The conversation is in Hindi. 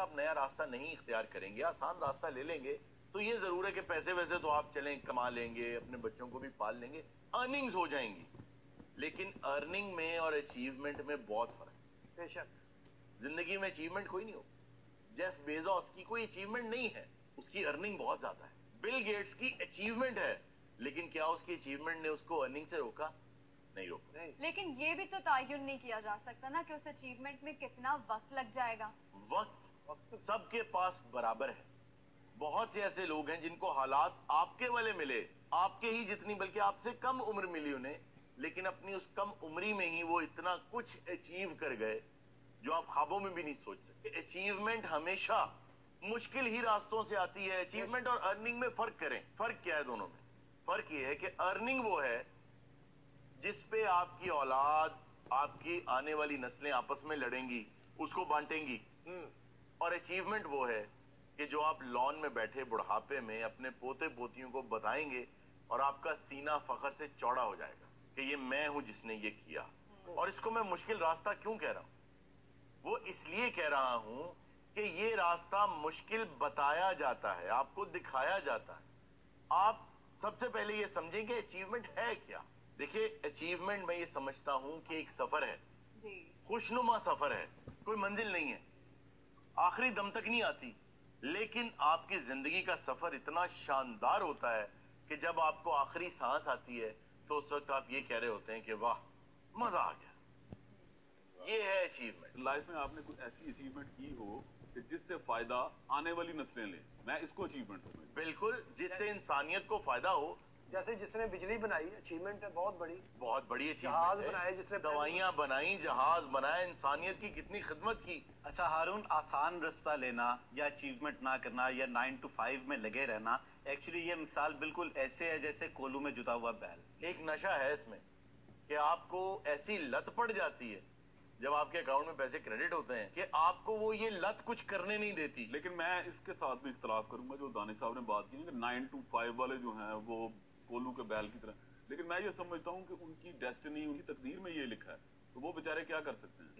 आप नया रास्ता नहीं इख्तियार करेंगे आसान रास्ता ले लेंगे तो ये ज़रूर है कि पैसे वैसे तो आप चलें कमा लेंगे अपने बच्चों को भी पाल लेंगे अर्निंग्स हो जाएँगी। लेकिन अर्निंग में और अचीवमेंट में बहुत फ़र्क है। बेशक ज़िंदगी में अचीवमेंट कोई नहीं हो। जेफ बेजोस की कोई अचीवमेंट नहीं है उसकी अर्निंग बहुत ज़्यादा है। बिल गेट्स की अचीवमेंट है लेकिन क्या उसकी अचीवमेंट ने उसको अर्निंग से रोका? नहीं रोका। नहीं। लेकिन ये भी तो तयन नहीं किया जा सकता ना कि उस अचीवमेंट में कितना वक्त लग जाएगा। वक्त वक्त सबके पास बराबर है। बहुत से ऐसे लोग हैं जिनको हालात आपके वाले मिले, आपके ही जितनी, बल्कि आपसे कम उम्र मिली उन्हें, लेकिन अपनी उस कम उम्री में ही वो इतना कुछ अचीव कर गए, जो आप ख्वाबों में भी नहीं सोच सकते। अचीवमेंट हमेशा मुश्किल ही रास्तों से आती है। अचीवमेंट और अर्निंग में फ़र्क करें। फ़र्क क्या है दोनों में? फ़र्क ये है कि अर्निंग वो है जिस पे आपकी औलाद, आपकी आने वाली नस्लें आपस में लड़ेंगी, उसको बांटेंगी। हम्म। और अचीवमेंट वो है कि जो आप लॉन में बैठे बुढ़ापे में अपने पोते पोतियों को बताएँगे और आपका सीना फखर से चौड़ा हो जाएगा कि ये मैं हूँ जिसने ये किया। और इसको मैं मुश्किल रास्ता क्यों कह रहा हूँ? वो इसलिए कह रहा हूँ कि ये रास्ता मुश्किल बताया जाता है आपको दिखाया जाता है। आप सबसे पहले ये समझें कि अचीवमेंट है क्या? देखिए अचीवमेंट मैं ये समझता हूँ कि एक सफ़र है। खुशनुमा सफ़र है कोई मंजिल नहीं है। आखिरी दम तक नहीं आती। लेकिन आपकी ज़िंदगी का सफ़र इतना शानदार होता है कि जब आपको आखिरी सांस आती है तो उस वक्त आप ये कह रहे होते हैं कि वाह मज़ा आ गया। ये है अचीवमेंट लाइफ में आपने कोई ऐसी अचीवमेंट की हो कि जिससे फ़ायदा आने वाली नस्लें लें। मैं इसको अचीवमेंट समझ बिल्कुल जिससे इंसानियत को फ़ायदा हो जैसे जिसने बिजली बनाई अचीवमेंट है बहुत बड़ी। बहुत बड़ी जहाज़ बनाए जिसने है दवाइयाँ बनाई जहाज़ बनाए इंसानियत की कितनी खिदमत की। अच्छा हारून आसान रास्ता लेना या अचीवमेंट ना करना या नाइन टू फाइव में लगे रहना एक्चुअली ये मिसाल बिल्कुल ऐसे है जैसे कोलू में जुता हुआ बैल। एक नशा है इसमें कि आपको ऐसी लत पड़ जाती है जब आपके अकाउंट में पैसे क्रेडिट होते हैं कि आपको वो ये लत कुछ करने नहीं देती। लेकिन मैं इसके साथ भी इख्तलाफ करूँगा जो दानिश साहब ने बात की ना कि नाइन टू फाइव वाले जो हैं वो कोलू के बैल की तरह। लेकिन मैं ये समझता हूँ कि उनकी डेस्टिनी उनकी तकदीर में ये लिखा है। तो वो बेचारे क्या कर सकते हैं?